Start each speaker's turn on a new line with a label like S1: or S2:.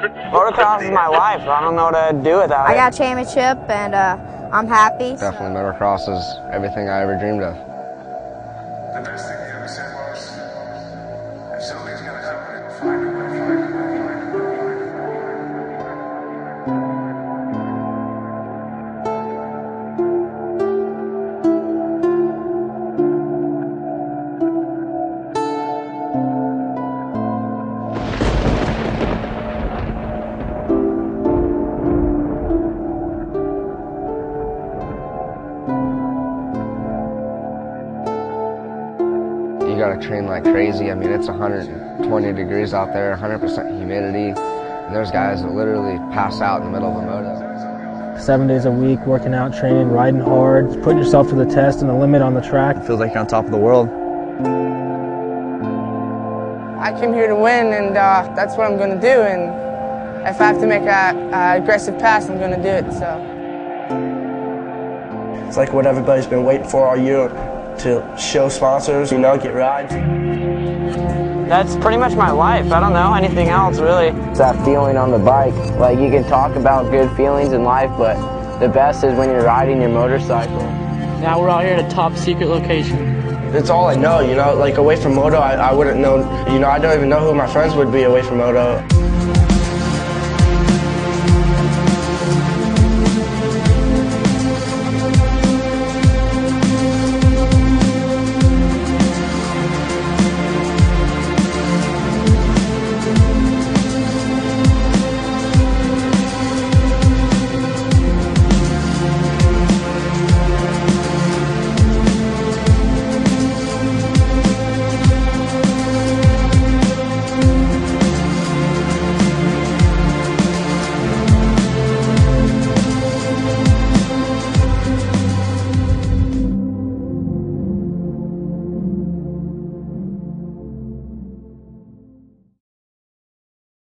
S1: Motocross is my life. I don't know what to do without it.
S2: I got a championship and uh, I'm happy. so-
S3: Definitely motocross is everything I ever dreamed of. You gotta train like crazy. I mean, it's 120 degrees out there, 100% humidity. And there's guys that literally pass out in the middle of a moto.
S4: Seven days a week, working out, training, riding hard, putting yourself to the test and the limit on the track.
S5: It feels like you're on top of the world.
S6: I came here to win, and uh, that's what I'm going to do. And if I have to make a, a aggressive pass, I'm going to do it. So.
S7: It's like what everybody's been waiting for all year to show sponsors, you know, get rides.
S1: That's pretty much my life. I don't know anything else really.
S8: It's that feeling on the bike. Like you can talk about good feelings in life, but the best is when you're riding your motorcycle.
S9: Now we're out here at a top secret location.
S7: It's all I know, you know, like away from moto, I, I wouldn't know, you know, I don't even know who my friends would be away from moto.